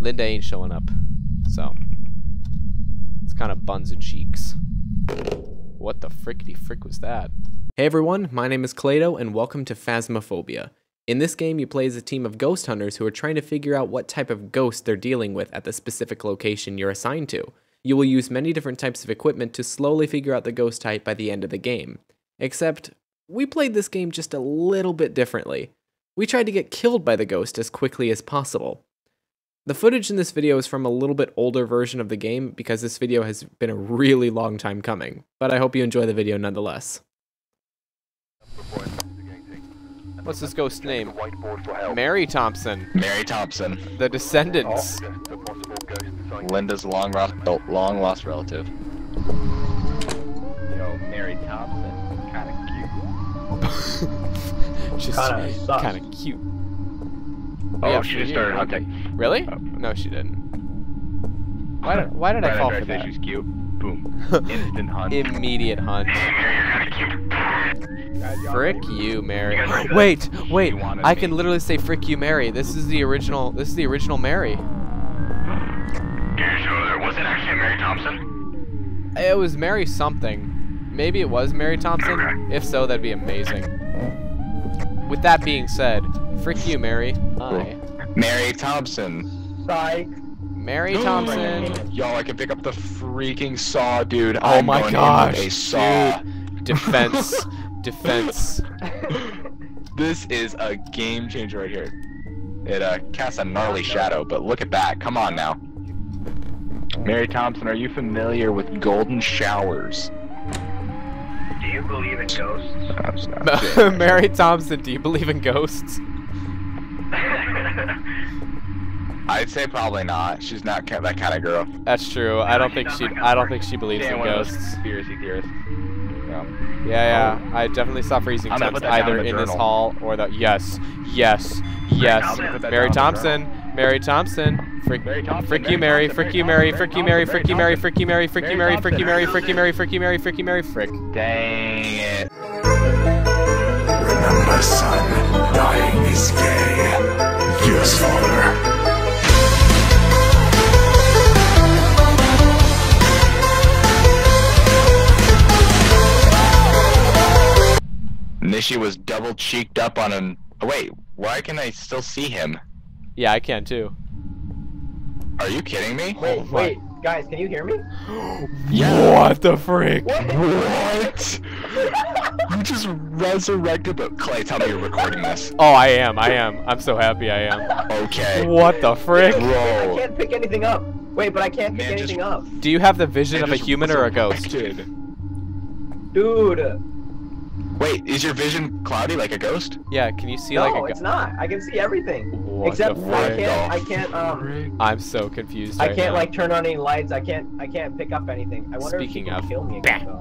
Linda ain't showing up. So it's kind of buns and cheeks. What the frickety frick was that? Hey everyone, my name is ClayDoh and welcome to Phasmophobia. In this game, you play as a team of ghost hunters who are trying to figure out what type of ghost they're dealing with at the specific location you're assigned to. You will use many different types of equipment to slowly figure out the ghost type by the end of the game. Except, we played this game just a little bit differently. We tried to get killed by the ghost as quickly as possible. The footage in this video is from a little bit older version of the game because this video has been a really long time coming, but I hope you enjoy the video nonetheless. What's this ghost's name? Mary Thompson. Mary Thompson, The Descendants. Oh. Linda's long lost, long lost relative. Yo, Mary Thompson, kind of cute. She's Kinda kind of cute. Oh, Yeah, she just yeah, started okay. hunting. Really? Oh. No, she didn't. Why did, why did I Right fall after for say that? she's cute. Boom. Instant hunt. Immediate hunt. Frick you, Mary. You guys ready? Wait, wait. I can literally say frick you, Mary. This is the original. This is the original Mary. You're sure there wasn't actually Mary Thompson? It was Mary something. Maybe it was Mary Thompson. If so, that'd be amazing. With that being said, frick you, Mary. Hi. Mary Thompson. Psych. Mary Thompson. Yo, I can pick up the freaking saw, dude. Oh I'm my going in gosh, with a saw. Defense. Defense. This is a game changer right here. It uh, casts a gnarly shadow, but look at that. Come on now. Mary Thompson, are you familiar with golden showers? Do you believe in ghosts? Mary Thompson, do you believe in ghosts? I'd say probably not. She's not that kind of girl. That's true. I don't think she. I don't think she believes in one of those ghosts. conspiracy theorists. Yeah. Yeah, yeah. I definitely saw freezing temps put that down either in this hall or the. Yes, yes, yes. I'll put that Mary down in the Thompson. Mary Thompson. Frick, Mary Thompson, frick you, Mary Mary. Thompson, Frick you, Mary Mary. Thompson, Frick you, Mary. Mary Frick you, Mary. Thompson, Frick you, Mary. Frick you, Mary. Frick you, Mary. Frick you, Mary. Frick you, Mary. Frick you, Mary. Frick. Dang it. Remember, son, dying is gay. Yes, father. Nishi was double cheeked up on an. Oh, wait, why can I still see him? Yeah, I can too. Are you kidding me? Wait, Oh wait, guys, can you hear me? Yeah. What the frick? What? you just resurrected the Clay. Tell me you're recording this. Oh, I am. I am. I'm so happy. I am. Okay. What the frick? Bro. I can't pick anything up. Wait, but I can't pick Man, just- anything up. Do you have the vision Man of a human or a ghost? resurrected. Dude. Wait, is your vision cloudy like a ghost? Yeah. Can you see no, like a No, it's ghost? not. I can see everything. What Except the I can't I can't um I'm so confused. I can't now. like turn on any lights. I can't I can't pick up anything. I wonder Speaking if she of, can kill me again though.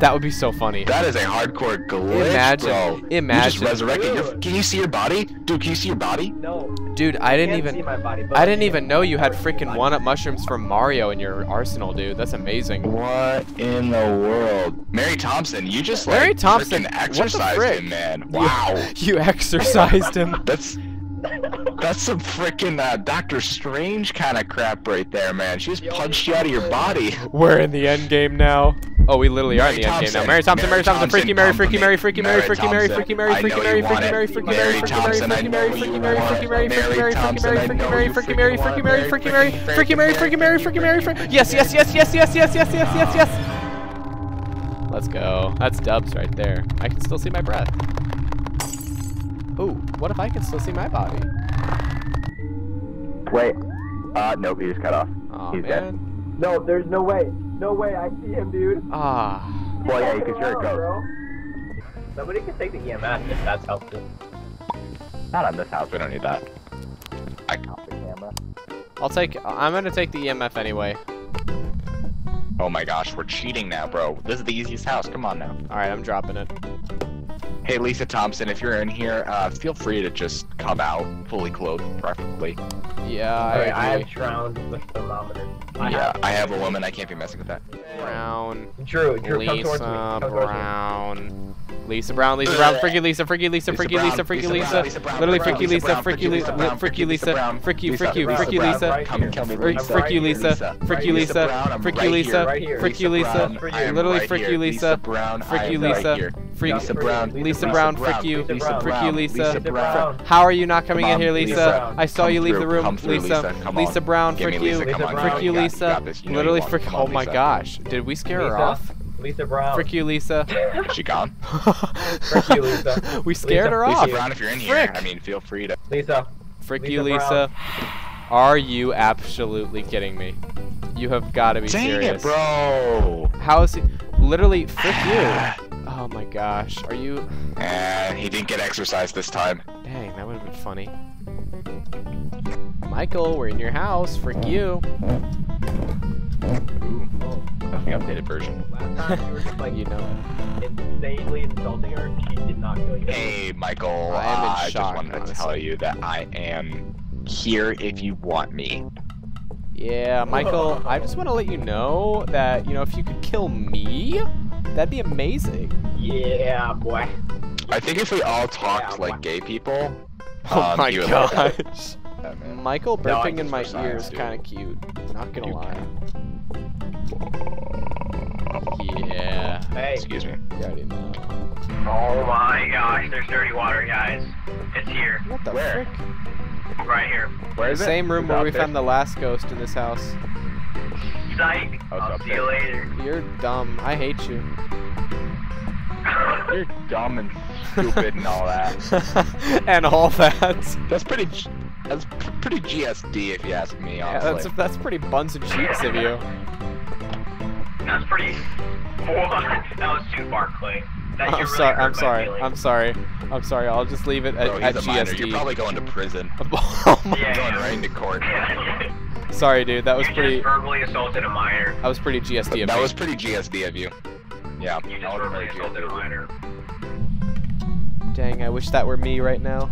That would be so funny. That is a hardcore glitch, Imagine- bro. imagine- You just resurrected. Your, can you see your body, dude? Can you see your body? No. Dude, I didn't can't even. see my body, I I didn't even know you had freaking one-up mushrooms from Mario in your arsenal, dude. That's amazing. What in the world, Mary Thompson? You just like Mary Thompson, freaking what the exorcised frick? him, man. Wow. You exorcised him. That's that's some freaking uh, Doctor Strange kind of crap right there, man. She just Yo, punched you out of your body. We're in the end game now. Oh, we literally are in Mary the end game now. Thompson. Mary Thompson, Mary Mary Thompson, freaky Thompson, Mary, come freaky for Mary, me. freaky Mary, Mary freaky Mary, Thompson. freaky Mary, I freaky know Mary, you freaky want it. Mary, freaky Mary Mary, freaky Mary, Thompson, I freaky know Mary, you freaky Mary, want freaky it. Mary, freaky Mary Mary, freaky Thompson, Mary, I freaky know Mary, you freaky freaking Mary, want freaky it. Mary, Mary freaky Mary, freaking freaky Mary, Mary, freaky Mary, freaky Mary, freaky Yes, yes, yes, yes, yes, yes, yes, yes, yes, yes. Let's go. That's dubs right there. I can still see my breath. Ooh, what if I can still see my body? Wait. Uh, nope, he just cut off. Oh He's dead. No, there's no way. No way. I see him, dude. Ah. Well, yeah, because you're a Come on, ghost. bro. Somebody can take the EMF if that's helpful. Not on this house, we don't need that. I- Off the camera. I'll take. I'm gonna take the EMF anyway. Oh my gosh, we're cheating now, bro. This is the easiest house. Come on now. All right, I'm dropping it. Hey, Lisa Thompson, if you're in here, uh, feel free to just come out fully clothed, preferably. Yeah, I Alright, I have drowned with thermometer. I yeah, have I have a woman. I can't be messing with that. Brown. Drew, Drew, come towards me. Lisa Come towards me. Lisa Brown, Lisa Brown, Freaky Lisa, Freaky Lisa, Freaky Lisa, Freaky Lisa, literally Freaky Lisa, Freaky Lisa, Freaky Lisa, Freaky, Freaky, Freaky Lisa, Freaky Lisa, Freaky Lisa, Freaky Lisa, Freaky Lisa, literally Freaky Lisa, Freaky Lisa, Lisa Lisa Brown, frick you, frick you, Lisa. How are you not coming in here, Lisa? I saw you leave the room, Lisa. Lisa. Brown, frick you, frick you, oh Lisa. Literally frick. Oh my gosh, did we scare her off? Lisa Brown. Frick you, Lisa. Is she gone? Frick you, Lisa. we scared Lisa. her Lisa off. Brown, if you're in here, Frick. I mean, feel free to. Lisa. Frick Lisa you, Lisa. Are you absolutely kidding me? You have got to be Dang serious. it, bro. How is he? Literally, frick you. Oh my gosh, are you? And he didn't get exercise this time. Dang, that would have been funny. Michael, we're in your house. Frick you. Ooh, the updated version. Last time you were just like You know. insanely insulting her. She did not kill you. Hey, Michael. I am in uh, I just shock, wanted to tell you that I am here if you want me. Yeah, Michael, I just want to let you know that, you know, if you could kill me, that'd be amazing. Yeah, boy. I think if we all talked Yeah, like what- gay people, Oh um, my you gosh. that, man. Michael No, burping in my for ear is kind of cute. Not gonna You lie. Yeah. Hey. Excuse me. You already know. Oh my gosh, there's dirty water, guys. It's here, What the Where? frick? right here. Where is it? Same room Is where we there? found the last ghost in this house. Psych. Oh, I'll up see you later. You're dumb. I hate you. You're dumb and stupid and all that. and all that. That's pretty. That's pretty GSD if you ask me. Yeah, that's that's pretty buns and cheeks of you. That's pretty. What? That was too far, Clay. That I'm really sorry. I'm sorry. feelings. I'm sorry. I'm sorry. I'll just leave it at, Bro, at he's minor. GSD. You're probably going to prison. oh my Yeah. Going right into court. Sorry, dude. That was you pretty. just verbally assaulted a minor. That was pretty GSD of That me. was pretty GSD of you. Yeah. You that just was verbally very assaulted a GSD. minor. Dang, I wish that were me right now.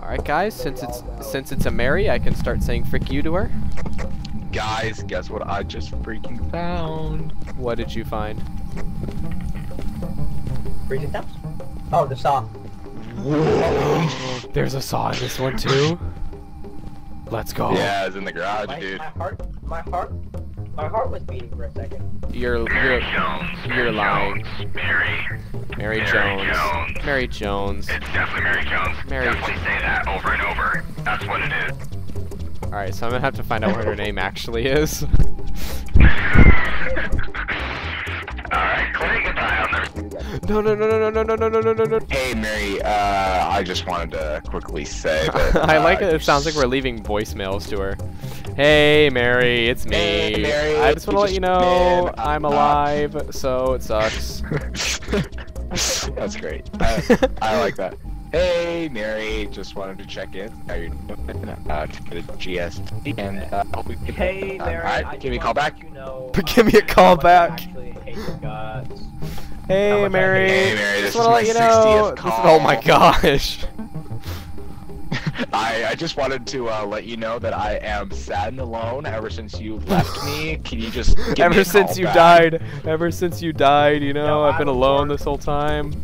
All right, guys. Since it's since it's a Mary, I can start saying "frick you" to her. Guys, guess what I just freaking found? What did you find? Freezing temps? Oh, the saw. There's a saw in this one too. Let's go. Yeah, it's in the garage, My, dude. my heart, my heart, my heart was beating for a second. You're Mary you're Jones. you're Mary lying. Jones. Mary. Mary Mary Jones. Jones. Mary Jones. It's definitely Mary Jones. Mary- Definitely say that over and over. That's what it is. All right, so I'm gonna have to find out what her name actually is. Alright, Clay, goodbye. I'll No, no, no, no, no, no, no, no, no, no, no. Hey, Mary. Uh, I just wanted to quickly say that. I like uh, it. It sounds like we're leaving voicemails to her. Hey, Mary, it's me. Hey, Mary, I just want to let you know been I'm not- alive, so it sucks. That's great. I, I like that. Hey, Mary. Just wanted to check in. How you doing? Uh, to the GST and uh, hope we can. Hey, uh, Mary. All right, I give me a call back. to You know, Give me a um, call how much I back. actually hate your guts. How Hey, Mary. Hey, Mary, this want to is let my you know. 60th This is, oh my gosh. I, I just wanted to uh, let you know that I am sad and alone ever since you left me. Can you just give me Ever a since call you back? died, ever since you died, you know, No, I've I been alone born- this whole time.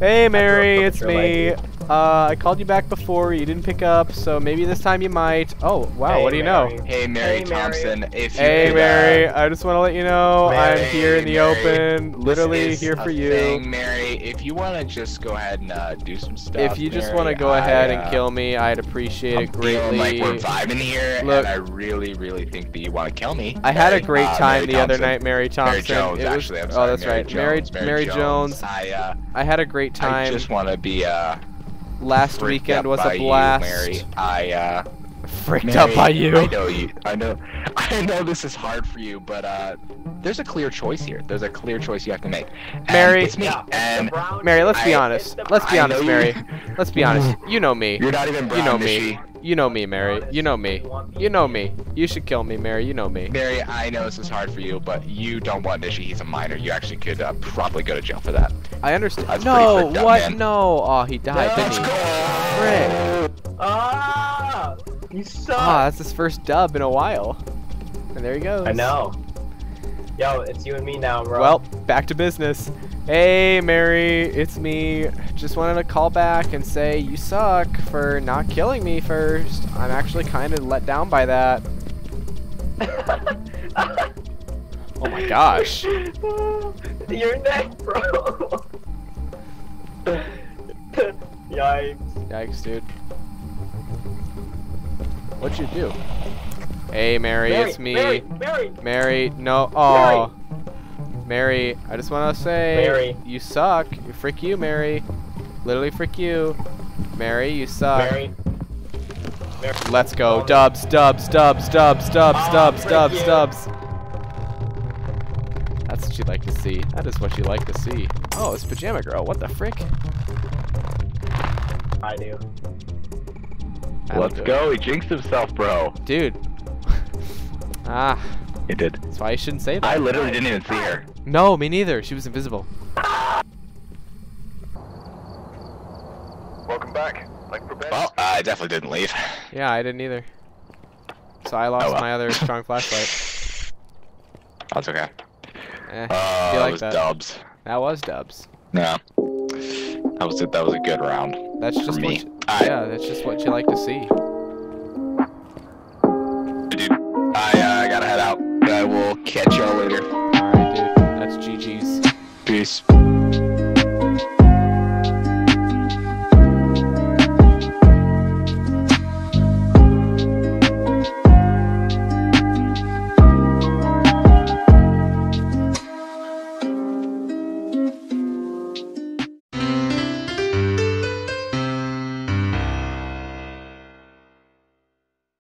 Hey, Mary, it's me. Uh, I called you back before, you didn't pick up, so maybe this time you might. Oh, wow, Hey, what do you know? Hey, Mary Hey, Mary. Thompson. If you Hey, could, Mary, uh, I just want to let you know I'm here in the Mary, open, literally here for you. Thing, Mary, if you want to just go ahead and uh, do some stuff. If you just want to go I, ahead uh, and kill me, I'd appreciate it I'm feeling greatly. like we're vibing here, Look- and I really, really think that you want to kill me. I had a great Uh, time Mary the other night, Mary Thompson. Mary Jones, It was- actually. I'm oh, that's Mary right. Mary, Jones, Mary Jones. I, uh, I had a great time. I just want to be uh, Last freaked weekend was by a you, blast. Mary. I uh, Freaked Mary, up by you. I know you. I know. I know this is hard for you, but uh, there's a clear choice here. There's a clear choice you have to make. And Mary- it's me. Yeah, and Mary, let's be honest. Let's be honest, Mary. Let's be honest. You know me. You're not even brown, You know me. Nishi. You know me, Mary. You know me. You know me. You should kill me, Mary. You know me. Mary, I know this is hard for you, but you don't want Nishi. He's a minor. You actually could uh, probably go to jail for that. I understand. That's No, pretty what? man. No. Oh, he died, Let's didn't he? go. Frick. Ah! You suck! Ah, that's his first dub in a while. And there he goes. I know. Yo, it's you and me now, bro. Well, back to business. Hey, Mary, it's me. Just wanted to call back and say you suck for not killing me first. I'm actually kind of let down by that. Oh my gosh. Your neck, bro. Yikes. Yikes, dude. What'd you do? Hey, Mary, Mary, it's me. Mary, Mary. Mary, no. Oh. Mary, I just want to say Mary. you suck. You frick you, Mary. Literally frick you. Mary, you suck. Mary. Mary. Let's go. Dubs, dubs, dubs, dubs, dubs, Oh, dubs, dubs, you. dubs. That's what you like to see. That is what you like to see. Oh, it's Pajama Girl. What the frick? I do. That'll Let's do it. go. He jinxed himself, bro. Dude. ah, He did. that's why you shouldn't say that. I literally didn't even see her. No, me neither. She was invisible. Welcome back. Like prepared. Well, I definitely didn't leave. Yeah, I didn't either. So I lost Oh, well. my other strong flashlight. That's okay. Eh, Uh, feel it like was that. dubs. that was dubs. No. That was it. That was a good round. That's For just me. what. You, Alright. yeah, that's just what you like to see. Will catch y'all later. All right, dude. That's GG's. Peace.